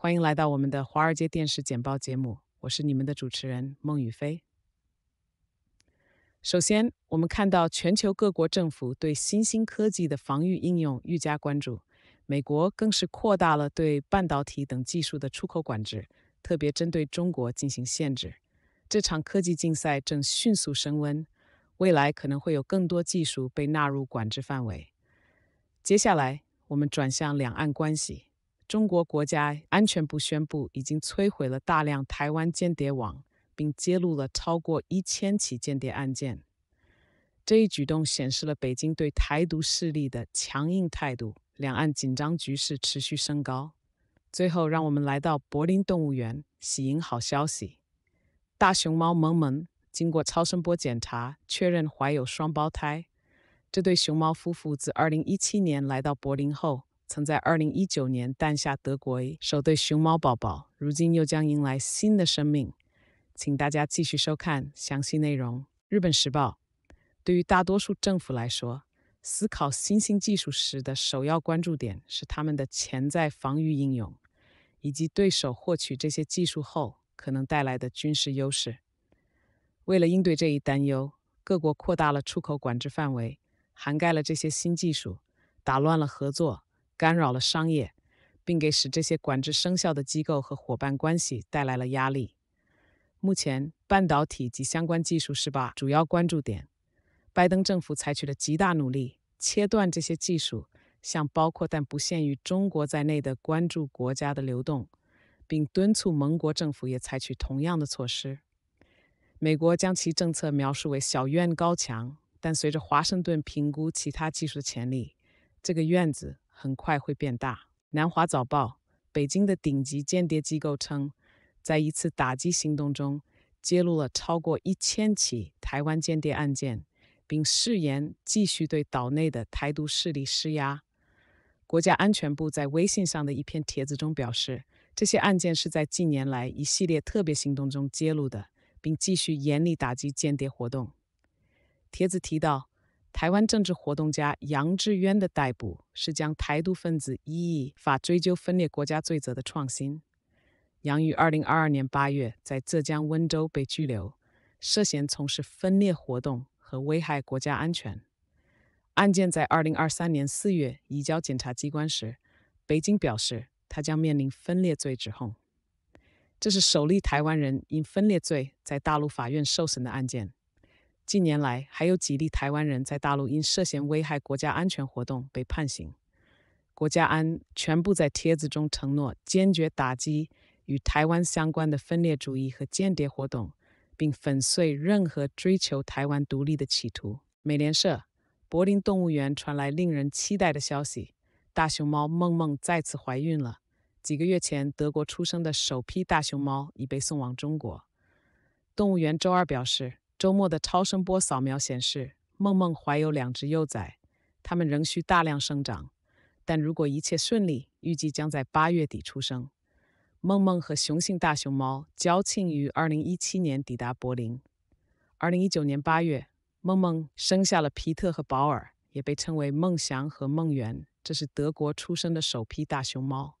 欢迎来到我们的华尔街电视简报节目，我是你们的主持人孟宇飞。首先，我们看到全球各国政府对新兴科技的防御应用愈加关注，美国更是扩大了对半导体等技术的出口管制，特别针对中国进行限制。这场科技竞赛正迅速升温，未来可能会有更多技术被纳入管制范围。接下来，我们转向两岸关系。中国国家安全部宣布，已经摧毁了大量台湾间谍网，并揭露了超过一千起间谍案件。这一举动显示了北京对台独势力的强硬态度，两岸紧张局势持续升高。最后，让我们来到柏林动物园，喜迎好消息：大熊猫萌萌经过超声波检查，确认怀有双胞胎。这对熊猫夫妇自2017年来到柏林后。曾在2019年诞下德国首对熊猫宝宝，如今又将迎来新的生命。请大家继续收看详细内容。日本时报对于大多数政府来说，思考新兴技术时的首要关注点是他们的潜在防御应用，以及对手获取这些技术后可能带来的军事优势。为了应对这一担忧，各国扩大了出口管制范围，涵盖了这些新技术，打乱了合作。干扰了商业，并给使这些管制生效的机构和伙伴关系带来了压力。目前，半导体及相关技术是把主要关注点。拜登政府采取了极大努力，切断这些技术向包括但不限于中国在内的关注国家的流动，并敦促盟国政府也采取同样的措施。美国将其政策描述为“小院高墙”，但随着华盛顿评估其他技术的潜力，这个院子。很快会变大。南华早报：北京的顶级间谍机构称，在一次打击行动中，揭露了超过一千起台湾间谍案件，并誓言继续对岛内的台独势力施压。国家安全部在微信上的一篇帖子中表示，这些案件是在近年来一系列特别行动中揭露的，并继续严厉打击间谍活动。帖子提到。台湾政治活动家杨志渊的逮捕是将台独分子依法追究分裂国家罪责的创新。杨于2022年8月在浙江温州被拘留，涉嫌从事分裂活动和危害国家安全。案件在2023年4月移交检察机关时，北京表示他将面临分裂罪指控。这是首例台湾人因分裂罪在大陆法院受审的案件。近年来，还有几例台湾人在大陆因涉嫌危害国家安全活动被判刑。国家安全部在帖子中承诺坚决打击与台湾相关的分裂主义和间谍活动，并粉碎任何追求台湾独立的企图。美联社：柏林动物园传来令人期待的消息，大熊猫梦梦再次怀孕了。几个月前，德国出生的首批大熊猫已被送往中国。动物园周二表示。周末的超声波扫描显示，梦梦怀有两只幼崽，它们仍需大量生长，但如果一切顺利，预计将在八月底出生。梦梦和雄性大熊猫交庆于2017年抵达柏林。2019年8月，梦梦生下了皮特和保尔，也被称为梦祥和梦圆，这是德国出生的首批大熊猫。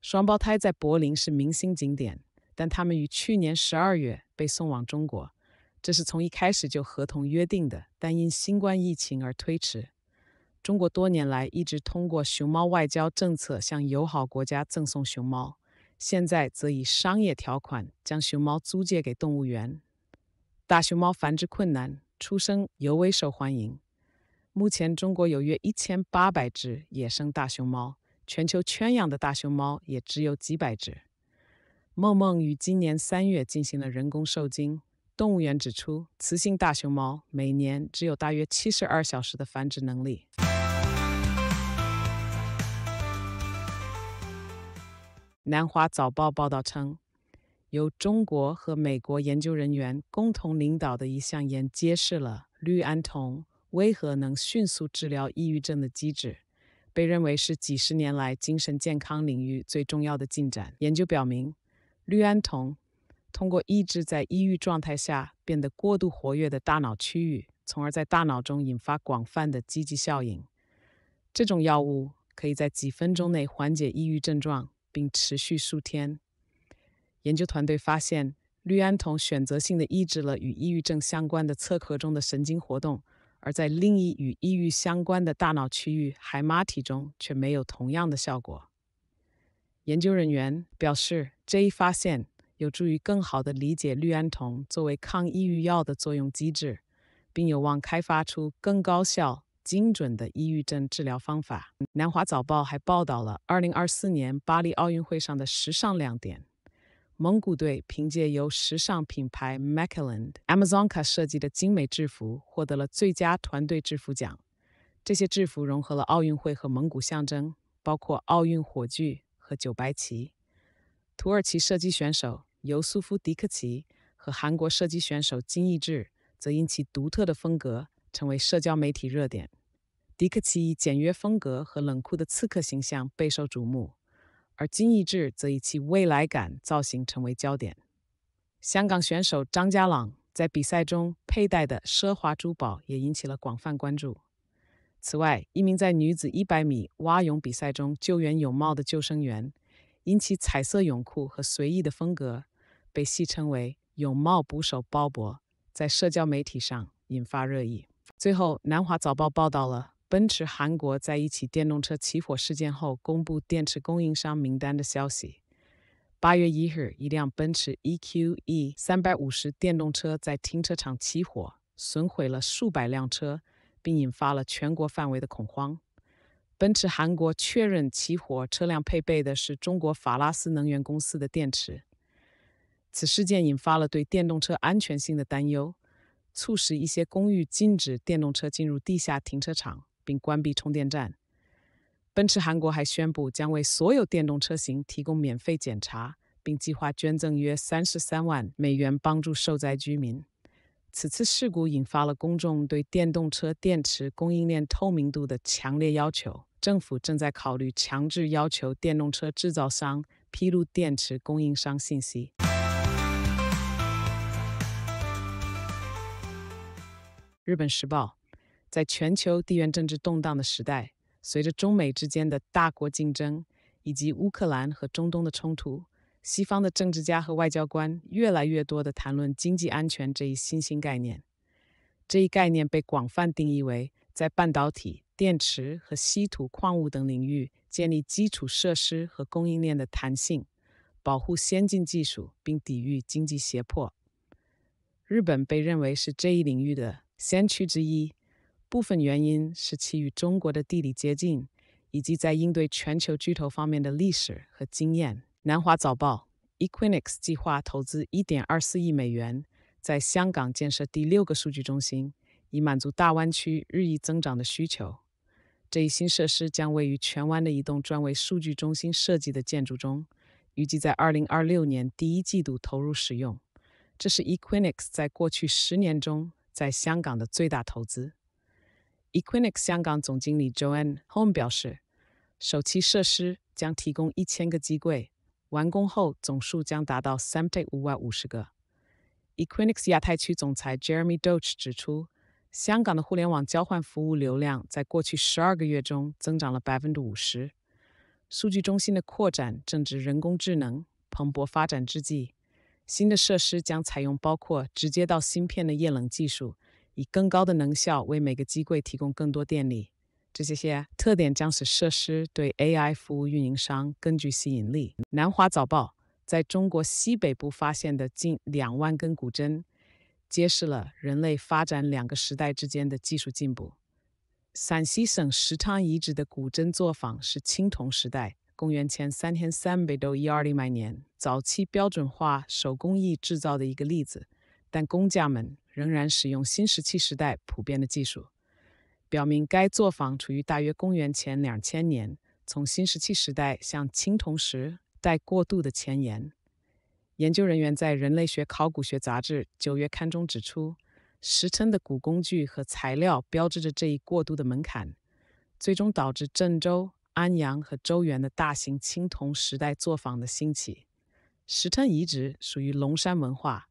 双胞胎在柏林是明星景点，但他们于去年12月被送往中国。这是从一开始就合同约定的，但因新冠疫情而推迟。中国多年来一直通过熊猫外交政策向友好国家赠送熊猫，现在则以商业条款将熊猫租借给动物园。大熊猫繁殖困难，出生尤为受欢迎。目前，中国有约一千八百只野生大熊猫，全球圈养的大熊猫也只有几百只。梦梦于今年三月进行了人工受精。动物园指出，雌性大熊猫每年只有大约七十二小时的繁殖能力。南华早报报道称，由中国和美国研究人员共同领导的一项研揭示了氯胺酮为何能迅速治疗抑郁症的机制，被认为是几十年来精神健康领域最重要的进展。研究表明，氯胺酮。通过抑制在抑郁状态下变得过度活跃的大脑区域，从而在大脑中引发广泛的积极效应。这种药物可以在几分钟内缓解抑郁症状，并持续数天。研究团队发现，氯胺酮选择性的抑制了与抑郁症相关的侧壳中的神经活动，而在另一与抑郁相关的大脑区域海马体中却没有同样的效果。研究人员表示，这一发现有助于更好地理解氯胺酮作为抗抑郁药的作用机制，并有望开发出更高效、精准的抑郁症治疗方法。南华早报还报道了2024年巴黎奥运会上的时尚亮点：蒙古队凭借由时尚品牌 Macleland Amazonka 设计的精美制服，获得了最佳团队制服奖。这些制服融合了奥运会和蒙古象征，包括奥运火炬。和九白旗，土耳其射击选手尤苏夫·迪克奇和韩国射击选手金义智则因其独特的风格成为社交媒体热点。迪克奇以简约风格和冷酷的刺客形象备受瞩目，而金义智则以其未来感造型成为焦点。香港选手张家朗在比赛中佩戴的奢华珠宝也引起了广泛关注。此外，一名在女子100米蛙泳比赛中救援泳帽的救生员，因其彩色泳裤和随意的风格，被戏称为“泳帽捕手鲍勃”，在社交媒体上引发热议。最后，南华早报报道了奔驰韩国在一起电动车起火事件后公布电池供应商名单的消息。八月一日，一辆奔驰 EQE 350电动车在停车场起火，损毁了数百辆车。并引发了全国范围的恐慌。奔驰韩国确认起火车辆配备的是中国法拉斯能源公司的电池。此事件引发了对电动车安全性的担忧，促使一些公寓禁止电动车进入地下停车场，并关闭充电站。奔驰韩国还宣布将为所有电动车型提供免费检查，并计划捐赠约三十三万美元帮助受灾居民。此次事故引发了公众对电动车电池供应链透明度的强烈要求。政府正在考虑强制要求电动车制造商披露电池供应商信息。日本时报，在全球地缘政治动荡的时代，随着中美之间的大国竞争以及乌克兰和中东的冲突。西方的政治家和外交官越来越多地谈论经济安全这一新兴概念。这一概念被广泛定义为在半导体、电池和稀土矿物等领域建立基础设施和供应链的弹性，保护先进技术并抵御经济胁迫。日本被认为是这一领域的先驱之一，部分原因是其与中国的地理接近，以及在应对全球巨头方面的历史和经验。南华早报：Equinix 计划投资1.24亿美元，在香港建设第六个数据中心，以满足大湾区日益增长的需求。这一新设施将位于荃湾的一栋专为数据中心设计的建筑中，预计在2026年第一季度投入使用。这是 Equinix 在过去十年中在香港的最大投资。Equinix 香港总经理 Joanne Home 表示，首期设施将提供一千个机柜。完工后，总数将达到三百五百五十个。Equinix 亚太区总裁 Jeremy Doche 指出，香港的互联网交换服务流量在过去十二个月中增长了百分之五十。数据中心的扩展正值人工智能蓬勃发展之际，新的设施将采用包括直接到芯片的液冷技术，以更高的能效为每个机柜提供更多电力。这些些特点将使设施对 AI 服务运营商更具吸引力。南华早报在中国西北部发现的近两万根古针，揭示了人类发展两个时代之间的技术进步。陕西省石昌遗址的古针作坊是青铜时代（公元前三千三百到一二零百年）早期标准化手工艺制造的一个例子，但工匠们仍然使用新石器时代普遍的技术。表明该作坊处于大约公元前两千年，从新石器时代向青铜时代过渡的前沿。研究人员在《人类学考古学杂志》九月刊中指出，石称的古工具和材料标志着这一过渡的门槛，最终导致郑州、安阳和周原的大型青铜时代作坊的兴起。石称遗址属于龙山文化，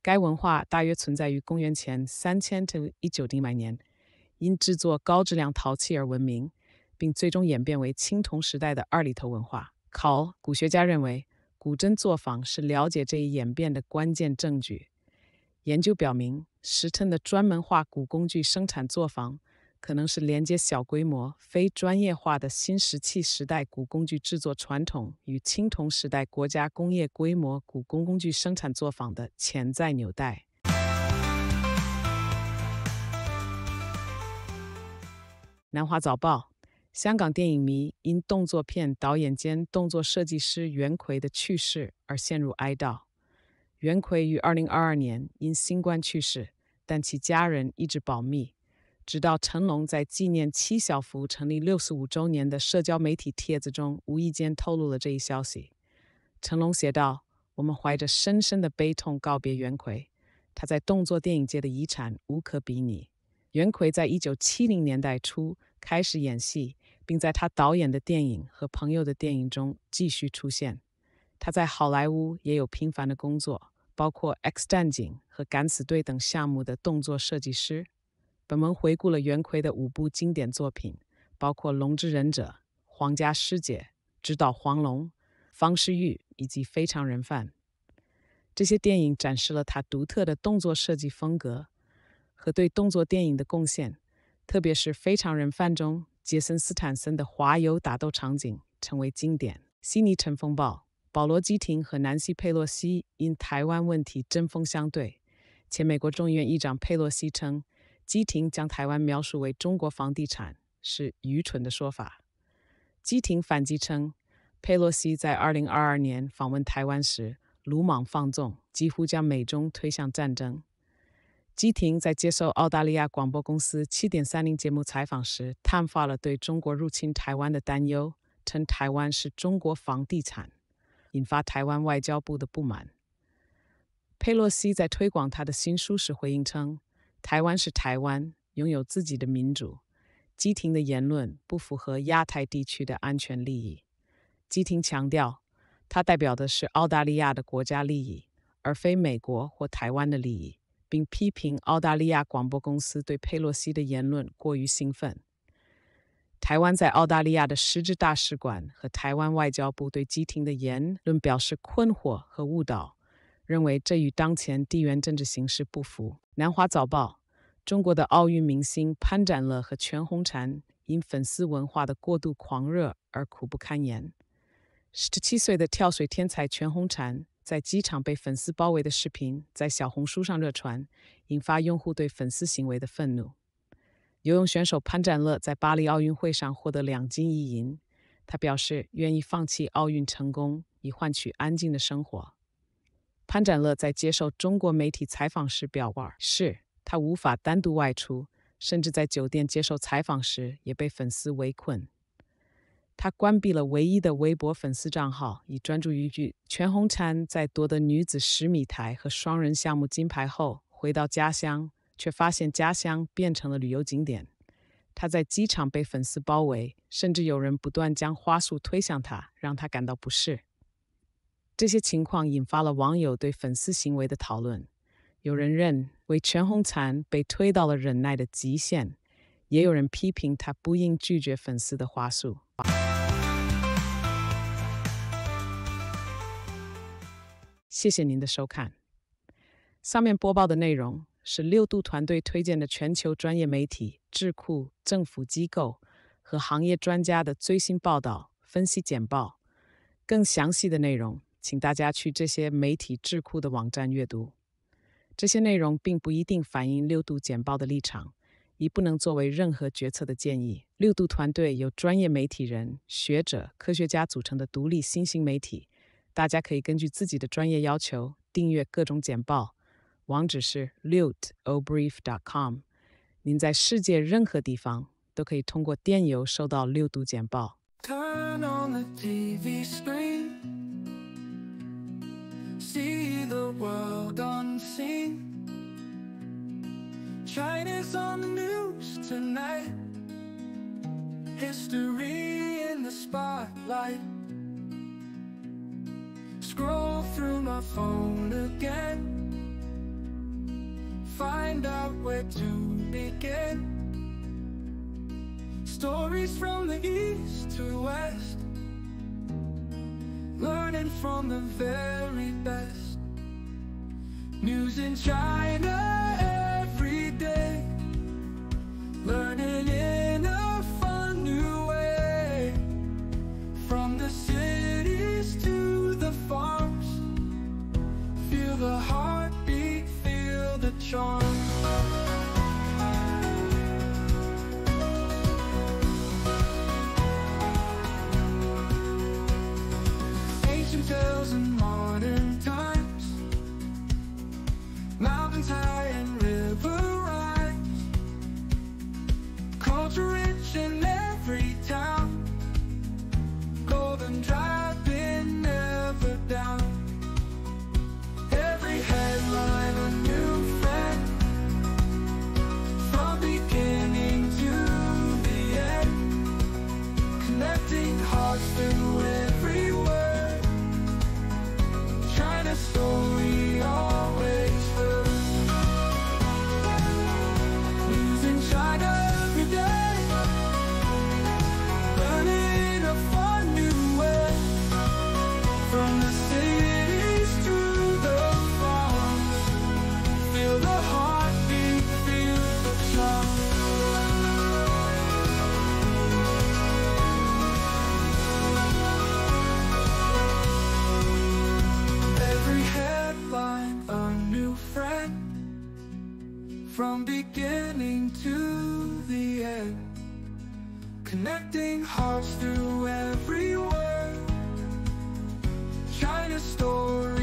该文化大约存在于公元前三千至一九零百年。因制作高质量陶器而闻名，并最终演变为青铜时代的二里头文化。考古学家认为，古筝作坊是了解这一演变的关键证据。研究表明，石城的专门化古工具生产作坊，可能是连接小规模、非专业化的新石器时代古工具制作传统与青铜时代国家工业规模古工工具生产作坊的潜在纽带。南华早报：香港电影迷因动作片导演兼动作设计师袁奎的去世而陷入哀悼。袁奎于2022年因新冠去世，但其家人一直保密，直到成龙在纪念七小福成立65周年的社交媒体帖子中无意间透露了这一消息。成龙写道：“我们怀着深深的悲痛告别袁奎，他在动作电影界的遗产无可比拟。”袁奎在一九七零年代初开始演戏，并在他导演的电影和朋友的电影中继续出现。他在好莱坞也有频繁的工作，包括《X 战警》和《敢死队》等项目的动作设计师。本文回顾了袁奎的五部经典作品，包括《龙之忍者》《皇家师姐》《指导黄龙》《方世玉》以及《非常人贩》。这些电影展示了他独特的动作设计风格。和对动作电影的贡献，特别是《非常人贩》中杰森·斯坦森的滑油打斗场景成为经典。悉尼尘风暴，保罗·基廷和南希·佩洛西因台湾问题针锋相对。前美国众议院议长佩洛西称，基廷将台湾描述为中国房地产是愚蠢的说法。基廷反击称，佩洛西在2022年访问台湾时鲁莽放纵，几乎将美中推向战争。基廷在接受澳大利亚广播公司七点三零节目采访时，探发了对中国入侵台湾的担忧，称台湾是中国房地产，引发台湾外交部的不满。佩洛西在推广他的新书时回应称：“台湾是台湾，拥有自己的民主。”基廷的言论不符合亚太地区的安全利益。基廷强调，他代表的是澳大利亚的国家利益，而非美国或台湾的利益。并批评澳大利亚广播公司对佩洛西的言论过于兴奋。台湾在澳大利亚的实质大使馆和台湾外交部对基廷的言论表示困惑和误导，认为这与当前地缘政治形势不符。南华早报：中国的奥运明星潘展乐和全红婵因粉丝文化的过度狂热而苦不堪言。十七岁的跳水天才全红婵。在机场被粉丝包围的视频在小红书上热传，引发用户对粉丝行为的愤怒。游泳选手潘展乐在巴黎奥运会上获得两金一银，他表示愿意放弃奥运成功，以换取安静的生活。潘展乐在接受中国媒体采访时表示，他无法单独外出，甚至在酒店接受采访时也被粉丝围困。他关闭了唯一的微博粉丝账号，以专注于。全红婵在夺得女子十米台和双人项目金牌后，回到家乡，却发现家乡变成了旅游景点。他在机场被粉丝包围，甚至有人不断将花束推向他，让他感到不适。这些情况引发了网友对粉丝行为的讨论。有人认为全红婵被推到了忍耐的极限，也有人批评她不应拒绝粉丝的花束。谢谢您的收看。上面播报的内容是六度团队推荐的全球专业媒体、智库、政府机构和行业专家的最新报道、分析简报。更详细的内容，请大家去这些媒体智库的网站阅读。这些内容并不一定反映六度简报的立场，已不能作为任何决策的建议。六度团队由专业媒体人、学者、科学家组成的独立新兴媒体。大家可以根据自己的专业要求订阅各种简报，网址是 luteobrief.com。您在世界任何地方都可以通过电邮收到六度简报。world unseen. China's on the news tonight. History in the spotlight. Scroll through my phone again. Find out where to begin. Stories from the east to west. Learning from the very best. News in China every day. Learning in a fun new way. From the cities to the farms. Feel the heartbeat, feel the charm. From beginning to the end Connecting hearts through every word China story